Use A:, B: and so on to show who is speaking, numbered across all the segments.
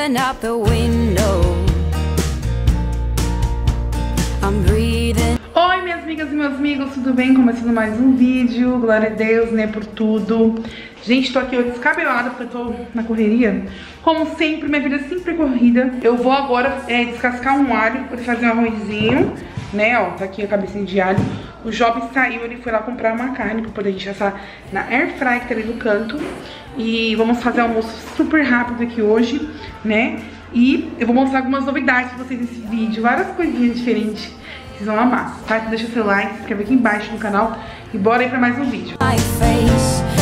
A: Open the window. I'm breathing.
B: Oi, minhas amigas e meus amigos, tudo bem? Começando mais um vídeo, glória a Deus, né, por tudo. Gente, tô aqui descabelada porque eu tô na correria. Como sempre, minha vida é sempre corrida. Eu vou agora é, descascar um alho pra fazer um arrozinho, né, ó, tá aqui a cabecinha de alho. O Job saiu, ele foi lá comprar uma carne pra poder a gente assar na air fry que tá ali no canto. E vamos fazer almoço super rápido aqui hoje, né? E eu vou mostrar algumas novidades pra vocês nesse vídeo, várias coisinhas diferentes. Vocês vão amar, tá? Então deixa seu like, se inscreve aqui embaixo no canal e bora aí pra mais um vídeo.
A: my face.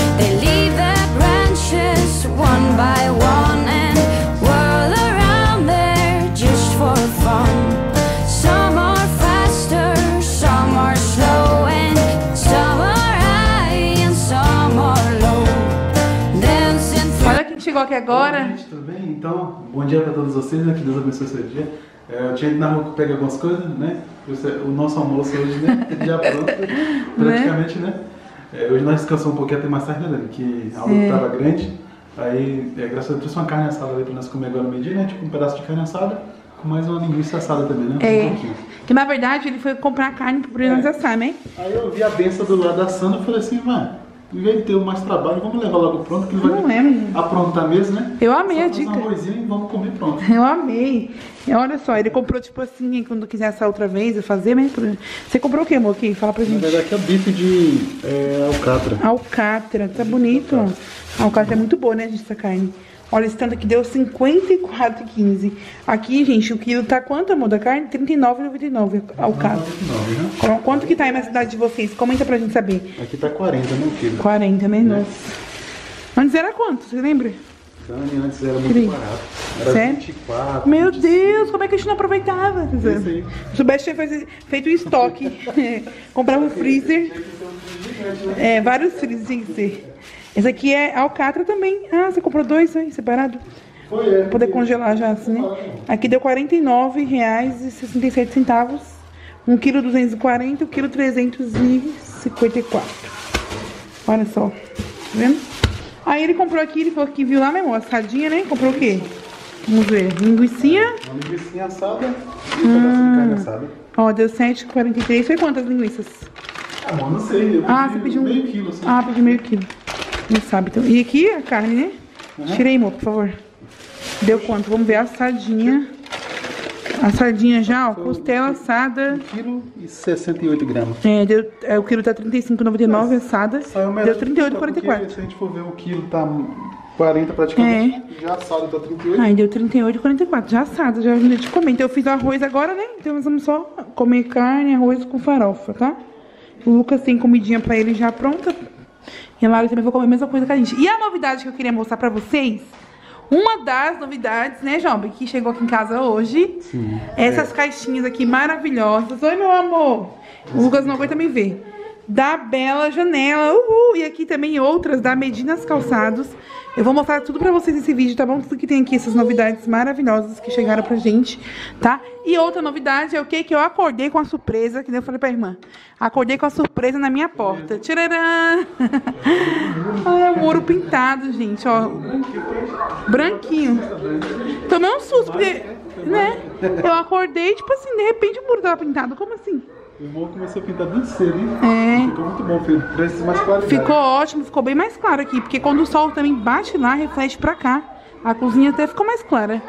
B: Agora.
C: Oi, gente, tudo bem? Então, bom dia para todos vocês, né? Que Deus abençoe seu dia. É, eu tinha ido na rua pegar algumas coisas, né? O nosso almoço hoje, né? Já pronto, praticamente, né? É, hoje nós descansamos um pouquinho até mais tarde, né, Dani? Que a aula estava grande. Aí, é, graças a Deus, trouxe uma carne assada ali para nós comer agora no meio-dia, né? Tipo um pedaço de carne assada com mais uma linguiça assada também, né?
B: É.
C: Um pouquinho.
B: Que na verdade ele foi comprar carne pro Bruno
C: É.
B: assar, né?
C: Aí eu vi a benção do lado da Sandra e falei assim, mano, em vez de ter mais trabalho, vamos levar logo pronto, que ele vai
B: Não é,
C: aprontar mesmo, né?
B: Eu amei
C: Só
B: a dica.
C: e vamos comer pronto.
B: Eu amei. E olha só, ele comprou tipo assim, quando quiser assar outra vez, eu fazer, né? Você comprou o que, amor? Aqui, fala pra
C: Na
B: gente.
C: verdade, aqui é bife de é, alcatra.
B: Alcatra, tá bonito. A alcatra é muito boa, né, gente, essa carne. Olha, esse tanto aqui deu 54,15. Aqui, gente, o quilo tá quanto, amor, da carne? 39,99 alcatra.
C: né?
B: Qu- Quanto que tá aí na cidade de vocês? Comenta pra gente saber.
C: Aqui tá 40, né, quilo?
B: 40, né? Nossa. Antes era quanto, você lembra?
C: Carne antes era muito
B: Querido.
C: barato. Era
B: Sério?
C: 24.
B: Meu
C: 25.
B: Deus, como é que a gente não aproveitava? Se soubesse, tinha feito um estoque. Comprava um freezer. É, vários freezers tem que ser. Esse aqui é alcatra também. Ah, você comprou dois aí, separado?
C: Foi, é.
B: Pra poder congelar já assim, né? Aqui deu R$ 49,67. 1 kg 240, 1 kg 354. Olha só, tá vendo? Aí ele comprou aqui, ele falou que viu lá, meu amor, assadinha, né? Comprou o quê? Vamos ver, linguiçinha.
C: Uma linguiça assada um carne assada.
B: Ó, deu 7,43. Foi quantas linguiças?
C: Ah, não sei. Eu
B: Ah,
C: pedi
B: você pediu um...
C: meio quilo, assim.
B: Ah, pedi meio quilo. Não sabe, então. E aqui a carne, né? Tirei, amor, por favor. Deu quanto? Vamos ver a assadinha. Assadinha já, ó. Costela assada.
C: 1 quilo e 68 gramas.
B: É, deu, é, o quilo tá 35,99 assada. Deu
C: de comprar, porque
B: 38,44.
C: Se a gente for ver o quilo tá 40 praticamente. Já assado tá 38.
B: Aí deu 38,44. Já assada, já ajuda de comer. Então eu fiz o arroz agora, né? Então nós vamos só comer carne, arroz com farofa, tá? O Lucas tem comidinha pra ele já pronta. E a Lara também vai comer a mesma coisa que a gente. E a novidade que eu queria mostrar pra vocês, uma das novidades, né, Job, que chegou aqui em casa hoje.
C: Sim.
B: Essas caixinhas aqui maravilhosas. Oi, meu amor. O Lucas não aguenta me ver. Da Bela Janela. Uhul. E aqui também outras da Medinas Calçados. Eu vou mostrar tudo pra vocês nesse vídeo, tá bom? Tudo que tem aqui, essas novidades maravilhosas que chegaram pra gente, tá? E outra novidade é o que? Que eu acordei com a surpresa, que nem eu falei pra irmã. Acordei com a surpresa na minha porta. Tchararã! Ai, é o muro pintado, gente, ó. Branquinho. Tomei um susto, porque, né? Eu acordei, tipo assim, de repente o muro tava pintado. Como assim?
C: O irmão começou a pintar bem cedo, hein?
B: É.
C: Ficou muito bom, filho. Preço mais qualidade.
B: Ficou ótimo, ficou bem mais claro aqui, porque quando o sol também bate lá, reflete pra cá. A cozinha até ficou mais clara.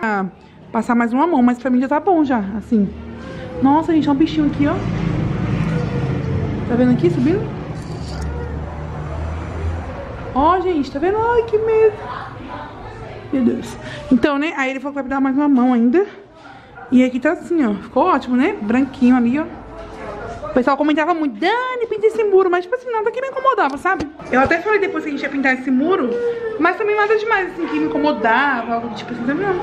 B: Ah, passar mais uma mão, mas pra mim já tá bom já, assim. Nossa, gente, é um bichinho aqui, ó. Tá vendo aqui, subindo? Ó, gente, tá vendo? Ai, que medo. Meu Deus. Então, né, aí ele falou que vai me dar mais uma mão ainda. E aqui tá assim, ó. Ficou ótimo, né? Branquinho ali, ó. O pessoal comentava muito, Dani, pinta esse muro, mas tipo assim, nada que me incomodava, sabe? Eu até falei depois que a gente ia pintar esse muro, mas também nada demais, assim, que me incomodava, algo tipo assim, também não.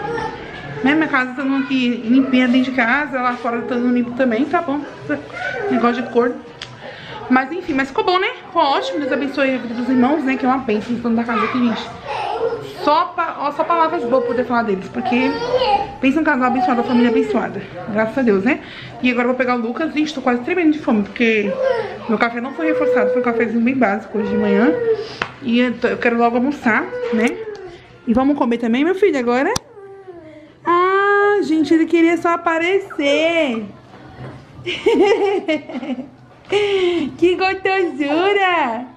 B: Né, minha casa tá aqui limpinha dentro de casa, lá fora tá limpo também, tá bom. Negócio de cor. Mas enfim, mas ficou bom, né? Ficou ótimo, Deus abençoe a vida dos irmãos, né? Que é uma bênção no da casa aqui, gente. Só, pa- ó, só palavras boas poder falar deles, porque pensa um casal abençoado, uma família abençoada. Graças a Deus, né? E agora eu vou pegar o Lucas. Tô quase tremendo de fome, porque meu café não foi reforçado, foi um cafezinho bem básico hoje de manhã. E eu, quero logo almoçar, né? E vamos comer também, meu filho, agora? Ah, gente, ele queria só aparecer. que gostosura!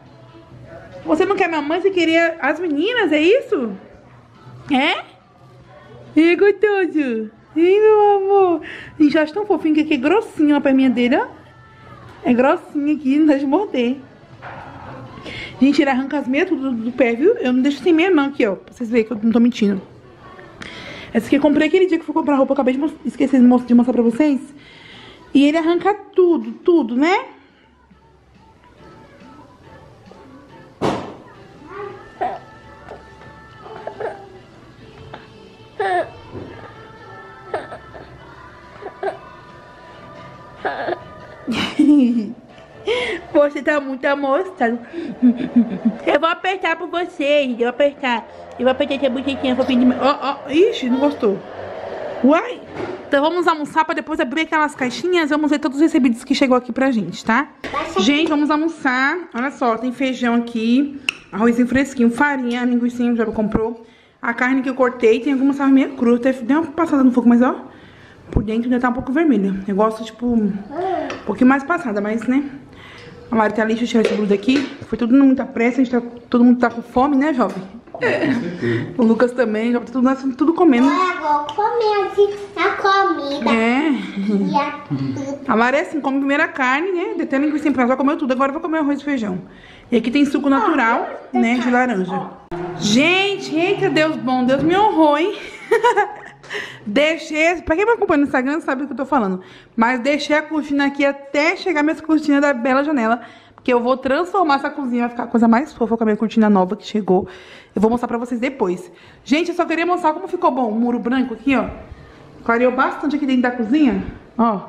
B: Você não quer mamãe, você queria as meninas, é isso? É? É gostoso. Ih, meu amor. Gente, eu acho tão fofinho que aqui é grossinho a perninha dele, ó. É grossinho aqui, não dá de morder. Gente, ele arranca as meias tudo do pé, viu? Eu não deixo sem meia não aqui, ó. Pra vocês verem que eu não tô mentindo. Essa aqui eu comprei aquele dia que fui comprar roupa. Eu acabei de esquecer de mostrar pra vocês. E ele arranca tudo, tudo, né? Você tá muito amostrado. Eu vou apertar por você, eu vou apertar. Eu vou apertar essa bochetinha pra pedir... Ó, ó, ixi, não gostou. Uai. Então vamos almoçar pra depois abrir aquelas caixinhas. Vamos ver todos os recebidos que chegou aqui pra gente, tá? Gente, vamos almoçar. Olha só, tem feijão aqui, arrozinho fresquinho, farinha, linguiça já comprou. A carne que eu cortei, tem algumas salva meio crua. Deu uma passada no fogo, mas ó, por dentro ainda tá um pouco vermelha. Eu gosto, tipo, um pouquinho mais passada, mas, né? A Mari tá ali, deixa eu tirar esse blusa aqui. Foi tudo muita pressa, a gente tá, todo mundo tá com fome, né, jovem?
C: É.
B: O Lucas também, já tá tudo, nós tudo comendo.
D: Eu vou comer assim, a comida.
B: É.
D: E a...
B: A Mari é assim, come primeiro a carne, né? Detém linguiça em prazo, já comeu tudo. Agora vai comer arroz e feijão. E aqui tem suco natural, né, de laranja. Gente, eita, Deus bom, Deus me honrou, hein? Deixei, pra quem me acompanha no Instagram sabe do que eu tô falando. Mas deixei a cortina aqui até chegar minhas cortinas da bela janela. Porque eu vou transformar essa cozinha, vai ficar a coisa mais fofa com a minha cortina nova que chegou. Eu vou mostrar pra vocês depois. Gente, eu só queria mostrar como ficou bom o muro branco aqui, ó. Clareou bastante aqui dentro da cozinha, ó.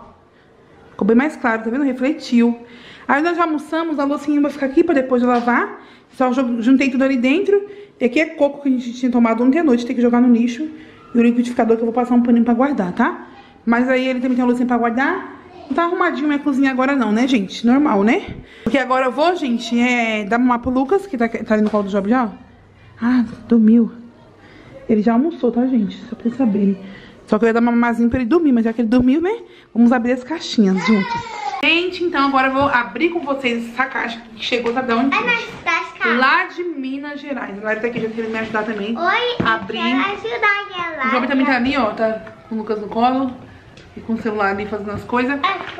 B: Ficou bem mais claro, tá vendo? Refletiu. Aí nós já almoçamos, a loucinha vai ficar aqui pra depois de lavar. Só juntei tudo ali dentro. E aqui é coco que a gente tinha tomado ontem à noite, tem que jogar no lixo. E o liquidificador que eu vou passar um paninho pra guardar, tá? Mas aí ele também tem a loucinha pra guardar. Não tá arrumadinho minha cozinha agora não, né, gente? Normal, né? Porque agora eu vou, gente, é, dar mamar pro Lucas, que tá, tá ali no colo do Job já, ó. Ah, dormiu. Ele já almoçou, tá, gente? Só pra vocês saberem. Só que eu ia dar uma mamazinha pra ele dormir, mas já que ele dormiu, né? Vamos abrir as caixinhas juntos. Gente, então agora eu vou abrir com vocês essa caixa que chegou, sabe de onde?
D: É nas.
B: Lá de Minas Gerais. A Lara tá aqui, já queria me ajudar também.
D: Oi,
B: Abrir.
D: ajudar ela.
B: O Job também tá ali, ó, tá com o Lucas no colo. E com o celular ali fazendo as coisas.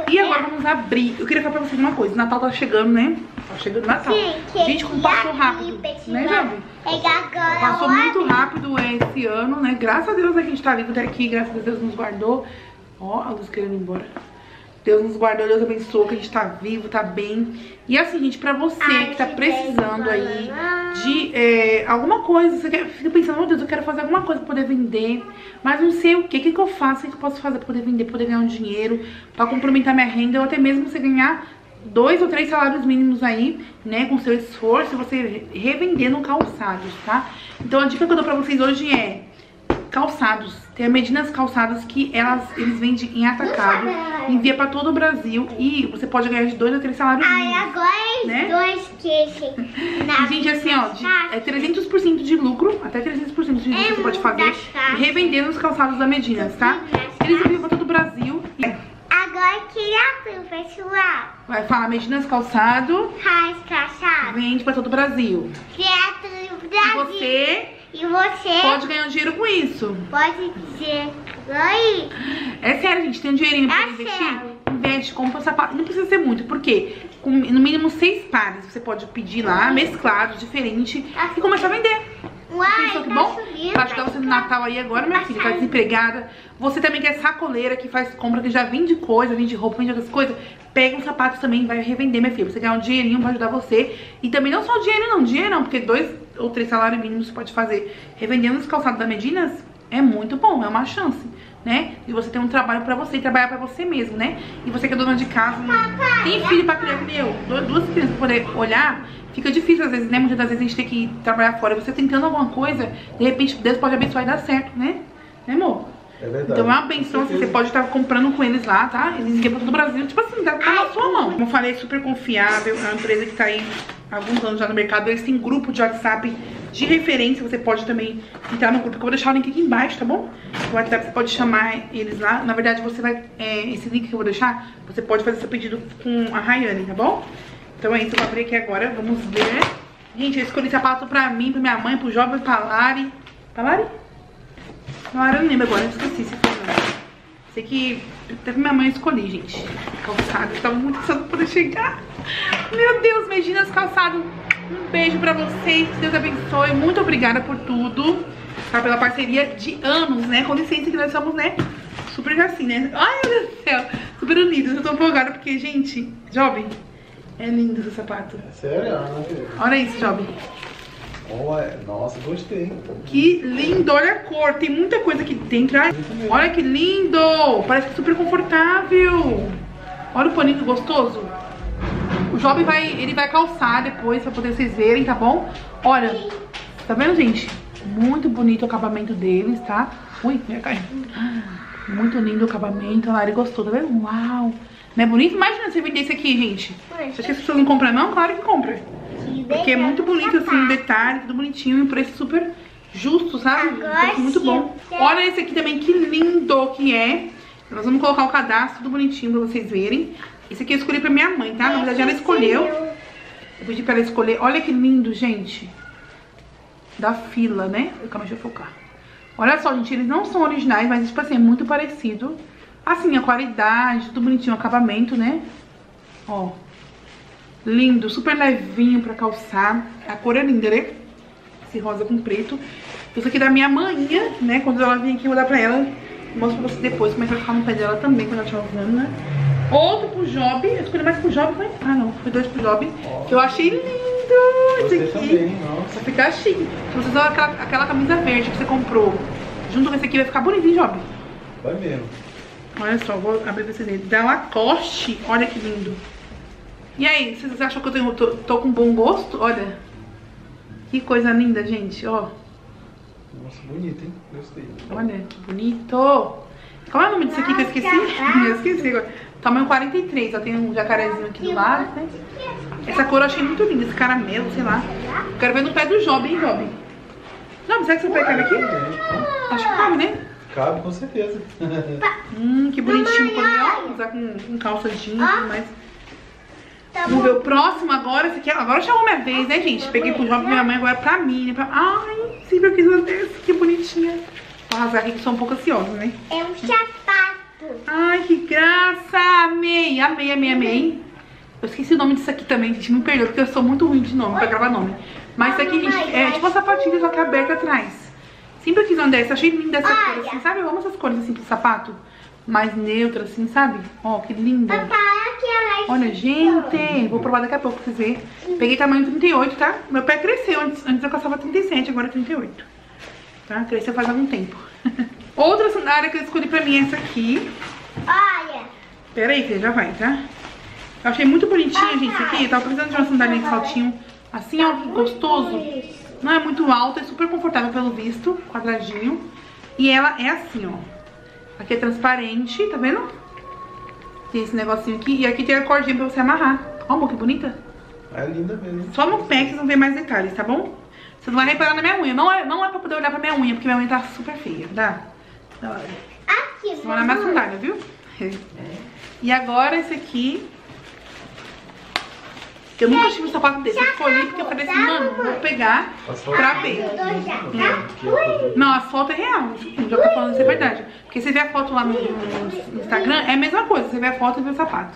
B: E agora vamos abrir. Eu queria falar pra vocês uma coisa. Natal tá chegando, né? Tá chegando o Natal.
D: Gente,
B: Gente, como passou rápido. Né, Job?
D: É
B: Passou muito rápido esse ano, né? Graças a Deus a gente tá vivo até aqui. Graças a Deus nos guardou. Ó, a luz querendo ir embora. Deus nos guardou, Deus abençoou, que a gente tá vivo, tá bem. E assim, gente, pra você
D: Ai,
B: que tá precisando aí de é, alguma coisa, você quer, fica pensando, meu Deus, eu quero fazer alguma coisa pra poder vender, mas não sei o que, o que, que eu faço, o que, que eu posso fazer pra poder vender, pra poder ganhar um dinheiro, pra complementar minha renda, ou até mesmo você ganhar dois ou três salários mínimos aí, né, com seu esforço, você revendendo calçados, tá? Então a dica que eu dou pra vocês hoje é calçados. Tem a Medinas Calçados que elas, eles vendem em atacado, envia pra todo o Brasil e você pode ganhar de dois a três salários
D: Ai,
B: mínimos.
D: agora é
B: Né?
D: dois queixos.
B: E, gente, assim, ó, de, é 300% de lucro, até 300% de lucro
D: É
B: você pode fazer revendendo os calçados da Medinas, tá? Eles enviam pra todo o Brasil. E
D: Agora criatura, pessoal.
B: vai falar Medinas Calçado,
D: Raiz caçado.
B: vende pra todo o Brasil.
D: Criatura do
B: E
D: Brasil.
B: você
D: E você
B: pode ganhar um dinheiro com isso.
D: pode dizer. Oi.
B: É sério, gente, tem um dinheirinho pra
D: É
B: investir?
D: sério.
B: Investe, compra sapato. Não precisa ser muito, porque com no mínimo seis pares você pode pedir lá, mesclado, diferente, e começar a vender.
D: Uai,
B: Pensou que
D: tá
B: bom?
D: subindo.
B: Pra ajudar você no Natal aí agora, minha
D: Tá
B: filha, tá desempregada. Você também que é sacoleira, que faz compra, que já vende coisa, vende roupa, vende outras coisas. Pega uns sapatos também e vai revender, minha filha. Você ganhar um dinheirinho pra ajudar você. E também não só dinheiro não, dinheiro não, porque dois ou três salários mínimos você pode fazer revendendo os calçados da Medinas. É muito bom, é uma chance, né? E você tem um trabalho pra você, trabalhar pra você mesmo, né? E você que é dona de casa, não tem filho pra criar, que nem eu, du- duas crianças pra poder olhar, fica difícil às vezes, né? Muitas vezes a gente tem que trabalhar fora. Você tentando alguma coisa, de repente Deus pode abençoar e dar certo, né? Né, amor?
C: É verdade.
B: Então é uma benção, assim, você pode estar comprando com eles lá, tá? Eles todo o Brasil, tipo assim, tá, tá na sua mão. Como eu falei, é super confiável, é uma empresa que tá aí há alguns anos já no mercado. Eles têm grupo de WhatsApp de referência. Você pode também entrar no grupo, que eu vou deixar o link aqui embaixo, tá bom? O WhatsApp você pode chamar eles lá. Na verdade, você vai. é, esse link que eu vou deixar, você pode fazer seu pedido com a Rayane, tá bom? Então é isso, eu vou abrir aqui agora, vamos ver. Gente, eu escolhi sapato pra mim, pra minha mãe, pro jovem, pra Lari. Pra Lari? Lari eu não lembro agora, eu esqueci se foi não. Sei que até minha mãe escolhi, gente. Calçado, eu tava muito ansiosa pra poder chegar. Meu Deus, Medinas Calçado. Um beijo pra vocês, que Deus abençoe. Muito obrigada por tudo. Tá, pela parceria de anos, né? Com licença que nós somos, né? Super assim, né? Ai, meu Deus do céu. Super unidos. Eu tô empolgada porque, gente, jovem, é lindo esse sapato.
C: Sério, Ana?
B: Olha isso, jovem.
C: Olha, nossa, gostei.
B: Que lindo, olha a cor, tem muita coisa aqui dentro. Ai, olha que lindo, parece que é super confortável. Olha o paninho gostoso. O jovem vai, ele vai calçar depois pra poder vocês verem, tá bom? Olha, tá vendo, gente? Muito bonito o acabamento deles, tá? Ui, ia cair. Muito lindo o acabamento, a Lari gostou, tá vendo? Uau! Não é bonito? Imagina você vender isso aqui, gente. Você acha que as pessoas não compram não? Claro que compra. Porque é muito bonito, assim, o detalhe, tudo bonitinho e um preço super justo, sabe? Um preço muito bom. Olha esse aqui também, que lindo que é. Nós vamos colocar o cadastro tudo bonitinho pra vocês verem. Esse aqui eu escolhi pra minha mãe, tá? Na verdade, ela escolheu. Eu pedi pra ela escolher. Olha que lindo, gente. Da fila, né? Calma, deixa eu focar. Olha só, gente, eles não são originais, mas, tipo assim, é muito parecido. Assim, a qualidade, tudo bonitinho, o acabamento, né? Ó. Lindo, super levinho pra calçar. A cor é linda, né? Esse rosa com preto. Isso aqui é da minha manhã, né? Quando ela vir aqui, eu vou dar pra ela. Mostro pra vocês depois como é que vai ficar no pé dela também, quando ela estiver usando, né? Outro pro Job. Eu escolhi mais pro Job, foi? Ah, não. Foi dois pro Job. Que eu achei lindo esse aqui.
C: também, nossa.
B: Vai ficar chique. Se você usar aquela, aquela camisa verde que você comprou junto com esse aqui, vai ficar bonito, hein, Job?
C: Vai mesmo.
B: Olha só, vou abrir vocês verem. Da Lacoste, olha que lindo. E aí, vocês acham que eu tenho, tô, tô com bom gosto? Olha. Que coisa linda, gente, ó.
C: Nossa, bonito, hein? Gostei.
B: Olha, que bonito. Qual é o nome disso aqui que eu esqueci? Eu esqueci agora. Tamanho 43, ó, tem um jacarezinho aqui do lado, né? Essa cor eu achei muito linda, esse caramelo, sei lá. Quero ver no pé do Job, hein, Job? Job, será que seu pé cabe aqui? Acho que cabe, né?
C: Cabe, com certeza.
B: Hum, que bonitinho poder, ó, usar com, com calça jeans e tudo mais. Vamos ver o próximo agora. Esse aqui, agora chegou minha vez, né, gente? Peguei pro Job minha mãe, agora pra mim, né? Pra... Ai, sempre eu quis um desse, que bonitinha. Vou arrasar aqui que sou um pouco ansiosa, né?
D: É um sapato.
B: Ai, que graça! Amei, amei, amei, amei. Eu esqueci o nome disso aqui também, gente. Me perdoa, porque eu sou muito ruim de nome pra gravar nome. Mas isso aqui, gente, é tipo uma sapatilha, só que aberta atrás. Sempre quis uma dessa, achei linda essa cor, assim, sabe? Eu amo essas cores assim pro sapato. Mais neutra, assim, sabe? Ó, que linda.
D: Ela
B: Olha, gente, vou provar daqui a pouco pra vocês verem. Peguei tamanho 38, tá? Meu pé cresceu, antes, antes eu calçava 37, agora é 38. Tá? Cresceu faz algum tempo. Outra sandália que eu escolhi pra mim é essa aqui.
D: Olha.
B: Pera aí, filha, já vai, tá? Eu achei muito bonitinha, gente, isso aqui. Eu tava precisando de uma sandália de saltinho assim, ó, gostoso. Não é muito alta, é super confortável pelo visto, quadradinho. E ela é assim, ó. Aqui é transparente, tá vendo? Tem esse negocinho aqui. E aqui tem a cordinha pra você amarrar. Ó, amor, que bonita.
C: É linda mesmo.
B: Só no pé que vocês vão ver mais detalhes, tá bom? Você não vai reparar na minha unha. Não é, não é pra poder olhar pra minha unha, porque minha unha tá super feia, tá? Da hora.
D: Aqui,
B: Você vai olhar minha sandália, viu? E agora esse aqui. Eu nunca tive um sapato desse. Eu escolhi porque eu falei assim, mano, vou pegar pra ver. Não, a foto é real. Já tô falando isso é verdade. Porque você vê a foto lá no, no Instagram, é a mesma coisa. Você vê a foto e vê o sapato.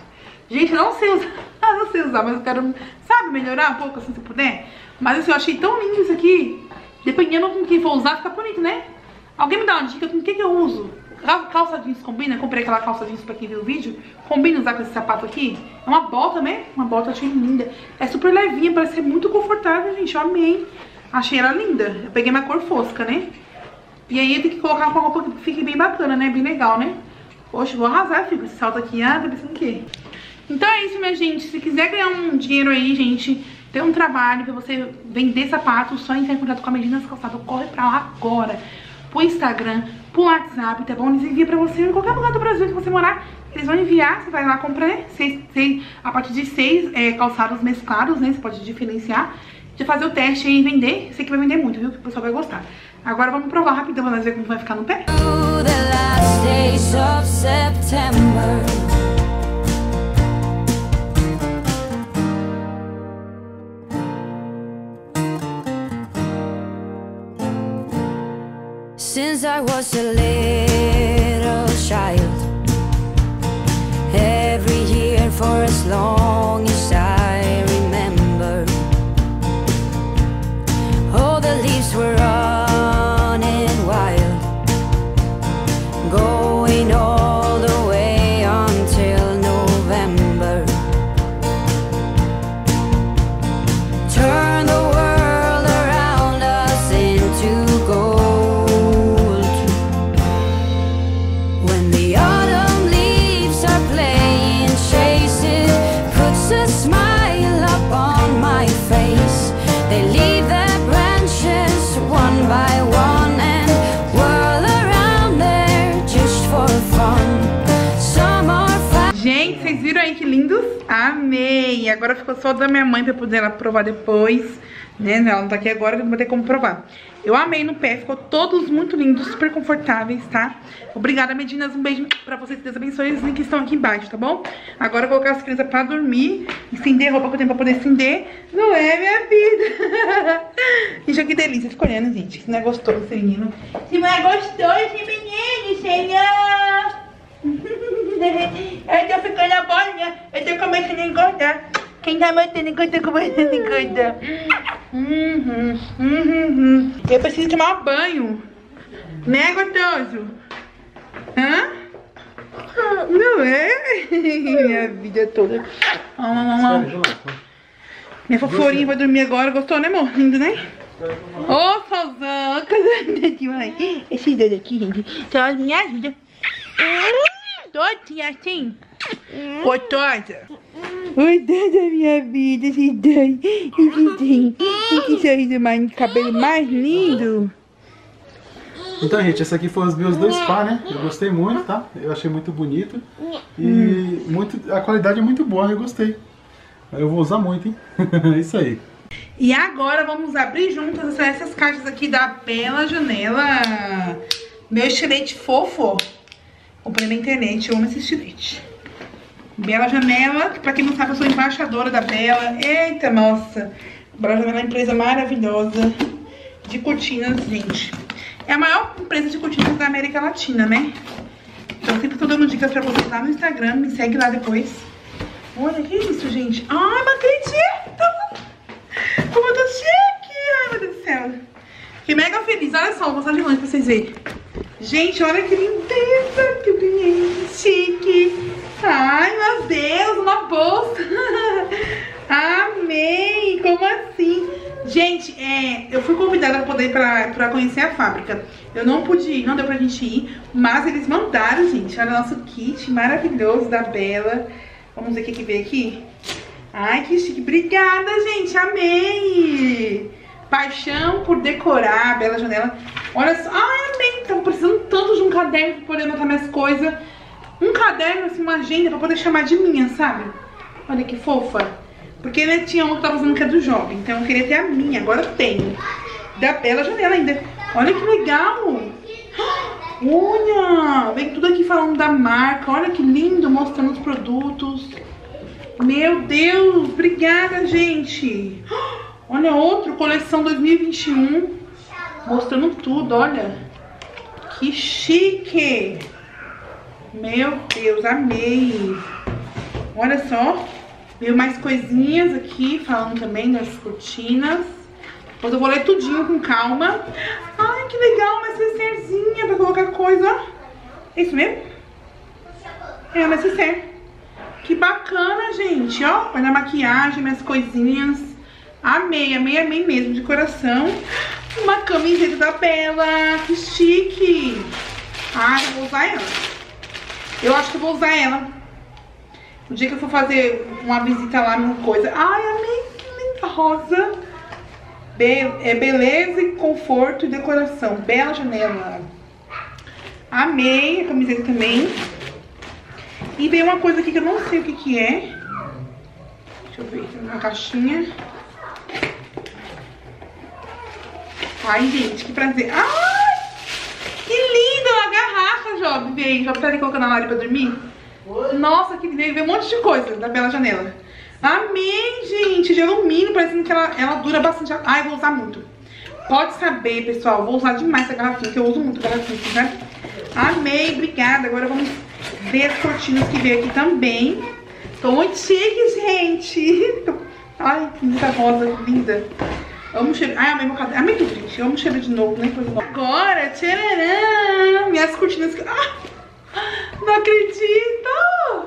B: Gente, eu não sei usar. Não sei usar, mas eu quero, sabe, melhorar um pouco assim, se puder. Mas assim, eu achei tão lindo isso aqui. Dependendo com quem for usar, fica bonito, né? Alguém me dá uma dica com o que, que eu uso? Cal- Calça jeans combina? Comprei aquela calça jeans pra quem viu o vídeo. Combina usar com esse sapato aqui? É uma bota, né? Uma bota, achei linda. É super levinha, parece ser muito confortável, gente. Eu amei. Achei ela linda. Eu peguei uma cor fosca, né? E aí tem que colocar uma roupa que fique bem bacana, né? Bem legal, né? Poxa, vou arrasar, filho. Esse salto aqui, ah, tá pensando o quê? Então é isso, minha gente. Se quiser ganhar um dinheiro aí, gente, ter um trabalho pra você vender sapato, só entrar em contato com a Medinas Calçado, corre pra lá agora. Pro Instagram, pro WhatsApp, tá bom? Eles enviam pra você em qualquer lugar do Brasil que você morar. Eles vão enviar, você vai lá comprar seis, seis, a partir de seis é, calçados mesclados, né? Você pode diferenciar. de fazer o teste e vender. Sei que vai vender muito, viu? Que o pessoal vai gostar. Agora vamos provar rapidão nós ver como vai ficar no pé.
A: September. I was a little
B: Gente, vocês viram aí que lindos? Amei! Agora ficou só da minha mãe pra poder ela provar depois, né? Ela não tá aqui agora, não vai ter como provar. Eu amei no pé, ficou todos muito lindos, super confortáveis, tá? Obrigada, Medinas, um beijo pra vocês, Deus abençoe. Os links estão aqui embaixo, tá bom? Agora eu vou colocar as crianças pra dormir, estender a roupa que eu tenho pra poder estender. Não é, minha vida? gente, olha que delícia. Fica olhando, gente, se não é gostoso esse menino. Se não é gostoso esse menino, senhor! eu tô ficando a bolinha, eu tô começando a engordar. Quem tá tô começando a engordar? Uhum, uhum. Eu preciso tomar banho. Né, gostoso? Hã? Não é? Minha vida toda. Ah, Minha foforinha vai dormir agora. Gostou, né, amor? Lindo, né? Ô, Solzão, coisa demais. Esses dois aqui, gente, são as minhas ajudas. Todinha assim. Gostosa. Da minha vida. Esses dois. Que sorriso mais, cabelo mais lindo.
C: Então, gente, esse aqui foi os meus dois pá, né? Eu gostei muito, tá? Eu achei muito bonito. E muito, a qualidade é muito boa, eu gostei. Eu vou usar muito, hein? É isso aí.
B: E agora vamos abrir juntas essas caixas aqui da Bela Janela. Meu estilete fofo. Comprei na internet, eu amo esse estilete. Bela Janela, que pra quem não sabe, eu sou embaixadora da Bela. Eita, nossa. Bela Janela é uma empresa maravilhosa de cortinas, gente. É a maior empresa de cortinas da América Latina, né? Então sempre tô dando dicas pra vocês lá no Instagram, me segue lá depois. Olha, que isso, gente? Ai, não acredito! Como eu tô chique! Ai, meu Deus do céu. Fiquei mega feliz. Olha só, vou mostrar de longe pra vocês verem. Gente, olha que lindeza que eu ganhei. Chique. Ai, meu Deus, uma bolsa. Amei. Como assim? Gente, é, eu fui convidada pra poder ir pra, pra conhecer a fábrica. Eu não pude ir, não deu pra gente ir. Mas eles mandaram, gente. Olha o nosso kit maravilhoso da Bela. Vamos ver o que, que veio aqui. Ai, que chique. Obrigada, gente. Amei. Paixão por decorar a Bela Janela. Olha só. Ai, amei. Tava precisando tanto de um caderno pra poder anotar minhas coisas. Um caderno, assim, uma agenda pra poder chamar de minha, sabe? Olha que fofa. Porque né, tinha uma que tava usando que é do jovem. Então eu queria ter a minha. Agora eu tenho. Da Bela Janela ainda. Olha que legal. Olha. Vem tudo aqui falando da marca. Olha que lindo. Mostrando os produtos. Meu Deus. Obrigada, gente. Olha outro. Coleção 2021. Mostrando tudo, olha. Que chique. Meu Deus, amei. Olha só. Veio mais coisinhas aqui, falando também das cortinas. Depois eu vou ler tudinho com calma. Ai, que legal, uma necessairezinha pra colocar coisa. É isso mesmo? É, uma necessaire. Que bacana, gente, ó. Olha a maquiagem, minhas coisinhas. Amei, amei, amei mesmo, de coração. Uma camiseta da Bela, que chique. Ai, vou usar ela. Eu acho que vou usar ela. O dia que eu for fazer uma visita lá numa coisa. Ai, amei, que linda rosa. Be é beleza e conforto e decoração. Bela janela. Amei a camiseta também. E veio uma coisa aqui que eu não sei o que que é. Deixa eu ver, tem uma caixinha. Ai, gente, que prazer. Ai, que lindo a Job. Veio, Job tá ali colocando a Lari pra dormir. Nossa, que veio, veio um monte de coisa da Bela Janela. Amei, gente, de alumínio, parecendo que ela, ela dura bastante. Ai, vou usar muito. Pode saber, pessoal, vou usar demais essa garrafinha, que eu uso muito garrafinha, tá? Amei, obrigada. Agora vamos ver as cortinas que veio aqui também. Tô muito chique, gente. Ai, que linda rosa, linda. Amo cheiro. Ai, amei meu cabelo. Amei tudo, gente. Amo cheiro de novo, né? Coisa nova. Agora, tcharam, minhas cortinas. Ah, não acredito.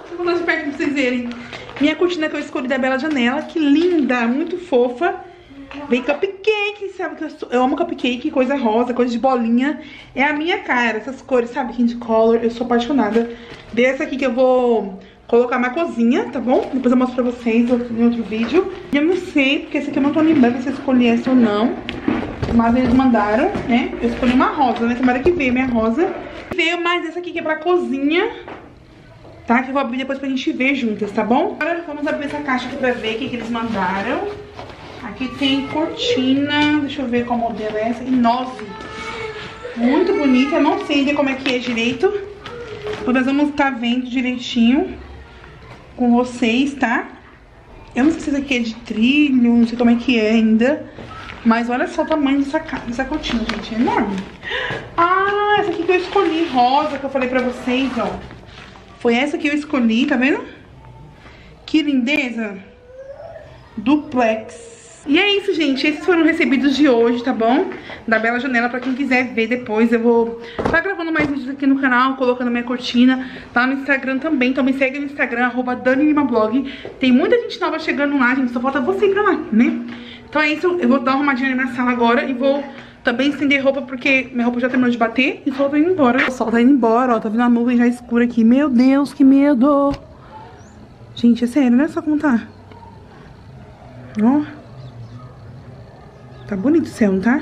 B: Vou colocar de perto pra vocês verem. Minha cortina que eu escolhi da Bela Janela. Que linda, muito fofa. Vem cupcake, sabe que eu, sou, eu amo cupcake, coisa rosa, coisa de bolinha. É a minha cara, essas cores, sabe? Candy color, eu sou apaixonada. Dessa aqui que eu vou colocar na cozinha, tá bom? Depois eu mostro pra vocês em outro vídeo. E eu não sei, porque esse aqui eu não tô lembrando se eu escolhi essa ou não. Mas eles mandaram, né? Eu escolhi uma rosa, né? Tomara que veio minha rosa. Veio mais essa aqui que é pra cozinha. Tá? Que eu vou abrir depois pra gente ver juntas, tá bom? Agora vamos abrir essa caixa aqui pra ver o que, que eles mandaram. Aqui tem cortina, deixa eu ver qual modelo é essa, nove. Muito bonita, eu não sei ainda como é que é direito. Depois nós vamos estar vendo direitinho com vocês, tá? Eu não sei se isso aqui é de trilho, não sei como é que é ainda. Mas olha só o tamanho dessa, dessa cortina, gente, é enorme. Ah, essa aqui que eu escolhi, rosa, que eu falei pra vocês, ó. Foi essa que eu escolhi, tá vendo? Que lindeza. Duplex. E é isso, gente. Esses foram recebidos de hoje, tá bom? Da Bela Janela, pra quem quiser ver depois. Eu vou tá gravando mais vídeos aqui no canal, colocando minha cortina. Tá no Instagram também. Então me segue no Instagram, arroba DaniLimaBlog. Tem muita gente nova chegando lá, gente. Só falta você ir pra lá, né? Então é isso. Eu vou dar uma arrumadinha na sala agora e vou também estender roupa, porque minha roupa já terminou de bater e o sol tá indo embora. O sol tá indo embora, ó. Tá vindo a nuvem já escura aqui. Meu Deus, que medo. Gente, é sério, né? Só contar. Ó. Tá bonito o céu, não tá?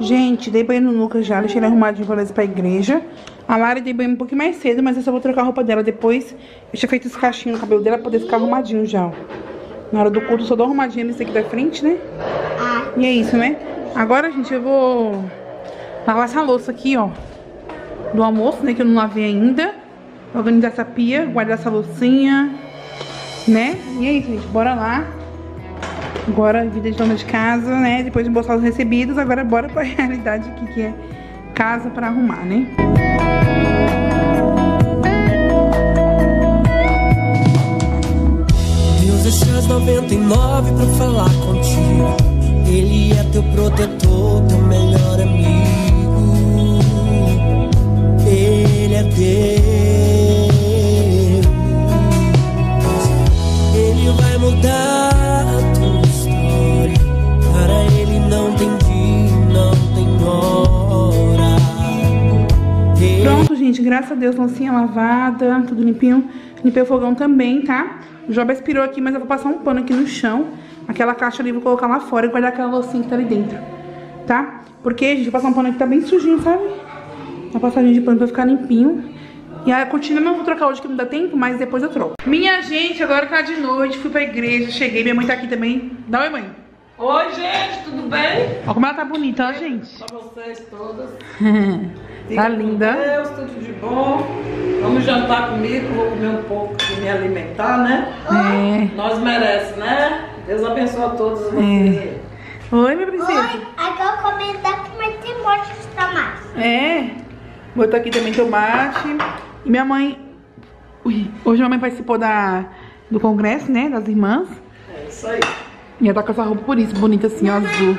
B: Gente, dei banho no Lucas já, deixei ele arrumadinho pra ir pra igreja. A Lara dei banho um pouquinho mais cedo, mas eu só vou trocar a roupa dela depois. Eu tinha feito esse cachinho no cabelo dela pra poder ficar arrumadinho já, ó. Na hora do culto, só dou arrumadinha nesse aqui da frente, né? E é isso, né? Agora, gente, eu vou lavar essa louça aqui, ó. Do almoço, né? Que eu não lavei ainda. Organizar essa pia, guardar essa loucinha, né? E é isso, gente. Bora lá. Agora, vida de dona de casa, né? Depois de mostrar os recebidos, agora bora pra realidade aqui, que é casa pra arrumar, né?
E: Deus as 99 pra falar contigo. Ele é teu protetor, teu melhor amigo. Ele é Deus. Ele vai mudar
B: gente, graças a Deus, loucinha lavada, tudo limpinho. Limpei o fogão também, tá? O Job aspirou aqui, mas eu vou passar um pano aqui no chão. Aquela caixa ali, vou colocar lá fora e guardar aquela loucinha que tá ali dentro, tá? Porque, gente, vou passar um pano aqui que tá bem sujinho, sabe? Uma passadinha de pano pra ficar limpinho. E a cortina eu não vou trocar hoje que não dá tempo, mas depois eu troco. Minha gente, agora tá de noite, fui pra igreja, cheguei, minha mãe tá aqui também. Dá oi, mãe.
F: Oi, gente, tudo bem?
B: Olha como ela tá bonita, ó, gente.
F: Pra vocês todas.
B: tá linda.
F: Deus, tudo de bom. Vamos jantar comigo, vou comer um pouco e me alimentar, né?
B: É.
F: Nós merece, né? Deus abençoe a todos vocês. É.
B: Oi, minha princesa.
D: Oi, agora eu comi daqui, mas tem um monte de tomate.
B: É. Botou aqui também tomate. E minha mãe... Ui, hoje minha mãe participou da, do congresso, né? Das irmãs.
F: É isso aí.
B: E ela tá com essa roupa por isso, bonita assim, ó, azul.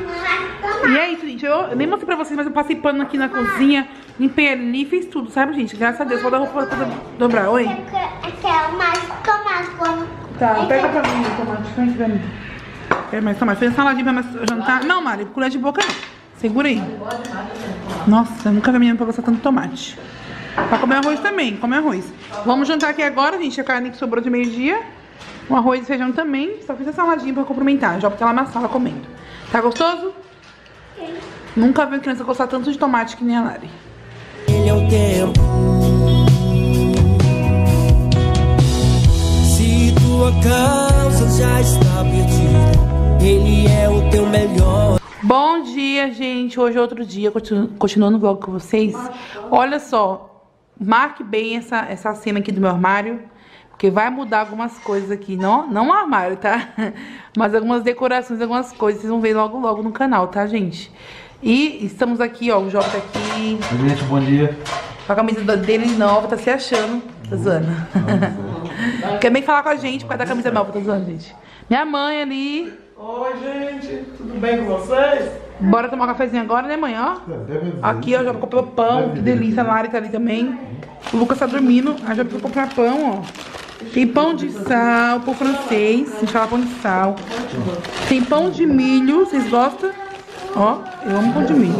B: E é isso, gente. Eu, eu nem mostrei pra vocês, mas eu passei pano aqui na cozinha, limpei ali, fiz tudo, sabe, gente? Graças a Deus. Vou dar roupa pra dobrar. Oi?
D: Eu quero mais tomate.
B: Tá, pega pra mim o tomate. Vem pra mim. Quero mais tomate. Fez saladinha pra mais jantar. Não, Mari, colher de boca não. Segura aí. Nossa, eu nunca vi a menina pra gostar tanto tomate. Pra comer arroz também, comer arroz. Vamos jantar aqui agora, gente. A carne que sobrou de meio-dia. Um arroz e feijão também. Só fiz a saladinha pra cumprimentar. Já porque ela na sala comendo. Tá gostoso? Sim. Nunca vi criança gostar tanto de tomate que nem a Lari.
E: Ele é o tempo. Se tua causa já está perdida, ele é o teu melhor.
B: Bom dia, gente. Hoje é outro dia, continu- continuando o vlog com vocês. Olha só, marque bem essa, essa cena aqui do meu armário, porque vai mudar algumas coisas aqui. Não, não o armário, tá? Mas algumas decorações, algumas coisas. Vocês vão ver logo, logo no canal, tá, gente? E estamos aqui, ó, o Jovem tá aqui
C: Oi, gente, bom dia.
B: com a camisa dele nova, tá se achando. Tá zoando. Quer bem falar com a gente por causa da camisa nova, tá zoando, gente. Minha mãe ali.
F: Oi, gente, tudo bem com vocês?
B: Bora tomar um cafezinho agora, né, mãe? Ó. Aqui, ó, já comprou pão, que delícia. A Lari tá ali também. O Lucas tá dormindo. Aí já foi comprar pão, ó. Tem pão de sal, pão francês. A gente fala pão de sal. Tem pão de milho, vocês gostam? Ó, eu amo pão de milho.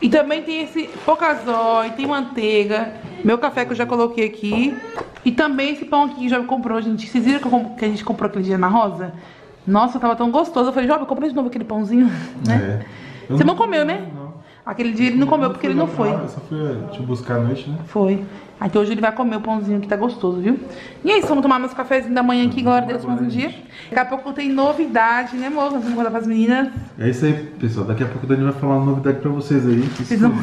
B: E também tem esse pocazói, tem manteiga. Meu café que eu já coloquei aqui. E também esse pão aqui que já comprou, gente. Vocês viram que, a gente comprou aquele dia na Rosa? Nossa, tava tão gostoso. Eu falei, Jovem, compra de novo aquele pãozinho, né?
C: É.
B: Você não comeu, né?
C: Não.
B: Aquele dia ele não comeu porque ele não foi.
C: Eu só fui te buscar à noite, né?
B: Foi. Aí hoje ele vai comer o pãozinho que tá gostoso, viu? E é isso, vamos tomar meus cafezinhos da manhã aqui, glória a Deus, mais um dia. Daqui a pouco tem novidade, né, moça? Vamos contar pras meninas.
C: É isso aí, pessoal. Daqui a pouco o Dani vai falar uma novidade pra vocês aí.
B: Vocês vão...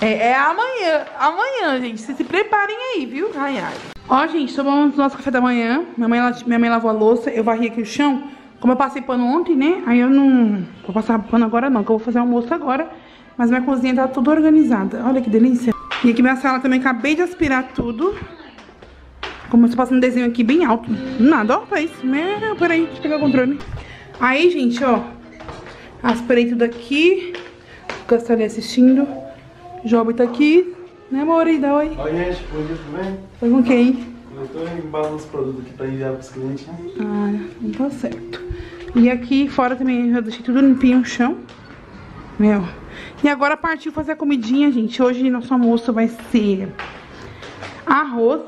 B: É, é amanhã, amanhã, gente. Vocês se preparem aí, viu? Ai, ai. Ó, gente, tomamos nosso café da manhã. Minha mãe, ela- minha mãe lavou a louça, eu varri aqui o chão. Como eu passei pano ontem, né? Aí eu não vou passar pano agora não, que eu vou fazer almoço agora. Mas minha cozinha tá toda organizada. Olha que delícia. E aqui minha sala também, acabei de aspirar tudo. Como eu tô passando um desenho aqui bem alto. Nada, ó, faz. Meu, peraí, deixa eu pegar o controle. Aí, gente, ó. Aspirei tudo aqui. Lucas tá ali assistindo. Job tá aqui. Né, amorida? Oi.
C: Oi, gente. Bom dia, tudo bem?
B: Foi com quem?
C: Eu tô embalando os produtos aqui pra enviar pros clientes, né?
B: Ah, não tá certo. E aqui fora também eu deixei tudo limpinho o chão. Meu. E agora partiu fazer a comidinha, gente. Hoje nosso almoço vai ser arroz,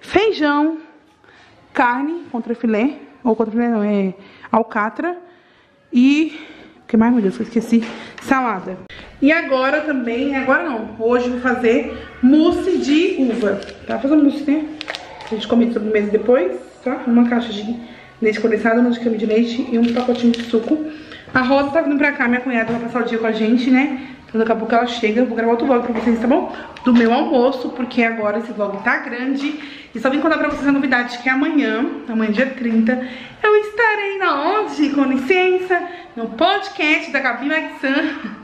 B: feijão, carne contra filé. Ou contra filé não, é alcatra. E. O que mais, meu Deus, eu esqueci? Salada. E agora também, agora não, hoje vou fazer mousse de uva. Tá fazendo mousse, né? A gente come de sobremesa depois, tá? Uma caixa de leite condensado, uma de creme de leite e um pacotinho de suco. A Rosa tá vindo pra cá, minha cunhada vai passar o dia com a gente, né? Então daqui a pouco ela chega, eu vou gravar outro vlog pra vocês, tá bom? Do meu almoço, porque agora esse vlog tá grande. E só vim contar pra vocês a novidade que amanhã, amanhã dia 30, eu estarei na onde? Com licença, no podcast da Gabi Maxan.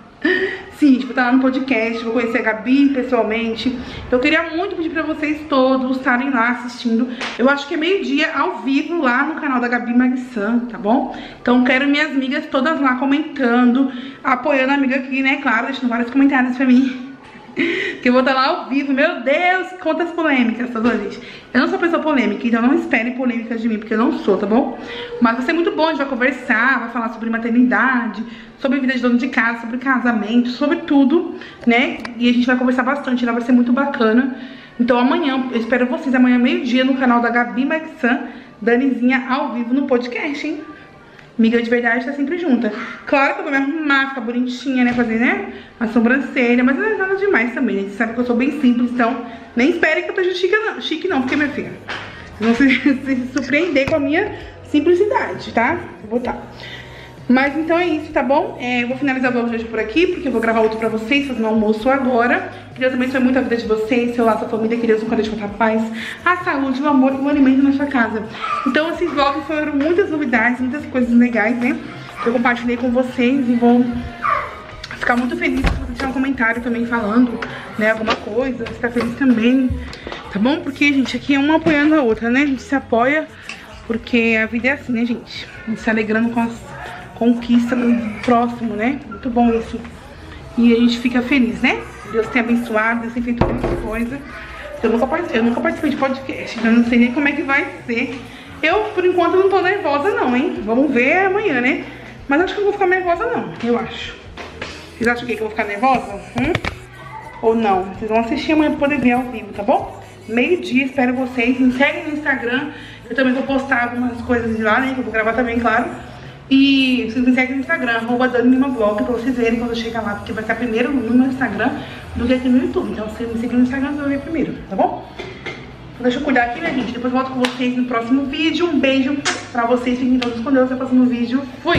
B: Sim, tipo, tá lá no podcast, vou conhecer a Gabi pessoalmente. Eu queria muito pedir pra vocês todos estarem lá assistindo. Eu acho que é meio-dia ao vivo lá no canal da Gabi Magsan, tá bom? Então quero minhas amigas todas lá comentando, apoiando a amiga aqui, né? Claro, deixando vários comentários pra mim. Que eu vou estar lá ao vivo, meu Deus, quantas polêmicas, tá gente? Eu não sou pessoa polêmica, então não esperem polêmicas de mim, porque eu não sou, tá bom? Mas vai ser muito bom, a gente vai conversar, vai falar sobre maternidade, sobre vida de dono de casa, sobre casamento, sobre tudo, né? E a gente vai conversar bastante, vai ser muito bacana. Então amanhã, eu espero vocês amanhã meio-dia no canal da Gabi Maxan, Danizinha ao vivo no podcast, hein? Amiga de verdade tá sempre junta. Claro que eu vou me arrumar, ficar bonitinha, né? Fazer, né? A sobrancelha, mas não é nada demais também, né? Você sabe que eu sou bem simples, então nem espere que eu esteja chique não, chique não, porque, minha filha, vocês vão se, se surpreender com a minha simplicidade, tá? Vou botar. Mas então é isso, tá bom? É, eu vou finalizar o vlog de hoje por aqui, porque eu vou gravar outro pra vocês, fazer um almoço agora. Que Deus abençoe muito a vida de vocês, seu lar, sua família, que Deus deixe faltar a paz, a saúde, o amor e o alimento na sua casa. Então esses vlogs foram muitas novidades, muitas coisas legais, né? Que eu compartilhei com vocês e vou ficar muito feliz se você deixar um comentário também falando, né, alguma coisa, você tá feliz também, tá bom? Porque, gente, aqui é uma apoiando a outra, né? A gente se apoia, porque a vida é assim, né, gente? A gente se alegrando com as conquistas do próximo, né? Muito bom isso. E a gente fica feliz, né? Deus tem abençoado, Deus tem feito muita coisa. Eu nunca, eu nunca participei de podcast, então eu não sei nem como é que vai ser. Eu, por enquanto, não tô nervosa não, hein? Vamos ver amanhã, né? Mas acho que eu não vou ficar nervosa não, eu acho. Vocês acham que eu vou ficar nervosa? Hum? Ou não? Vocês vão assistir amanhã pra poder ver ao vivo, tá bom? Meio-dia, espero vocês. Me seguem no Instagram. Eu também vou postar algumas coisas de lá, né? Que eu vou gravar também, claro. E vocês me seguem no Instagram, arroba Dani Lima Blog, pra vocês verem quando eu chegar lá, porque vai estar primeiro no meu Instagram do que aqui no YouTube. Então, se me seguir no Instagram, você vai ver primeiro, tá bom? Então, deixa eu cuidar aqui, né, gente? Depois volto com vocês no próximo vídeo. Um beijo pra vocês. Fiquem todos com Deus. Até o próximo vídeo. Fui!